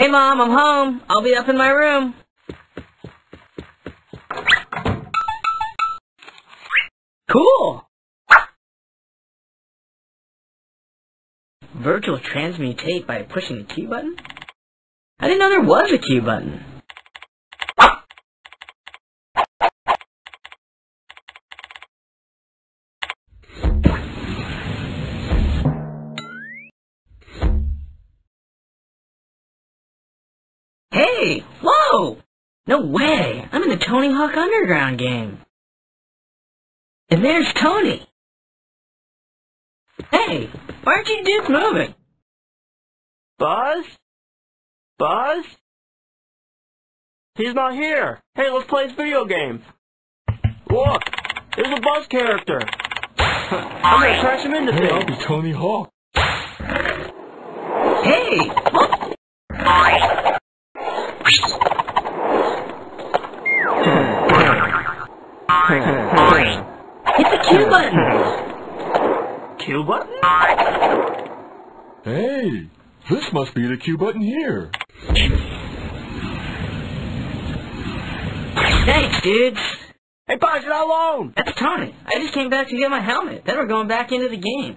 Hey Mom, I'm home. I'll be up in my room. Cool! Virtual transmutate by pushing the Q button? I didn't know there was a Q button. Hey! Whoa! No way! I'm in the Tony Hawk Underground game. And there's Tony. Hey, why aren't you dudes moving? Buzz? Buzz? He's not here. Hey, let's play this video game. Look, there's a Buzz character. I'm gonna crash him into Hey, I'll be Tony Hawk. Hey! Hit the Q button! Q button? Hey, this must be the Q button here. Thanks, dudes. Hey, Buzz, you're not alone. That's Tony. I just came back to get my helmet. Then we're going back into the game.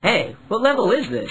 Hey, what level is this?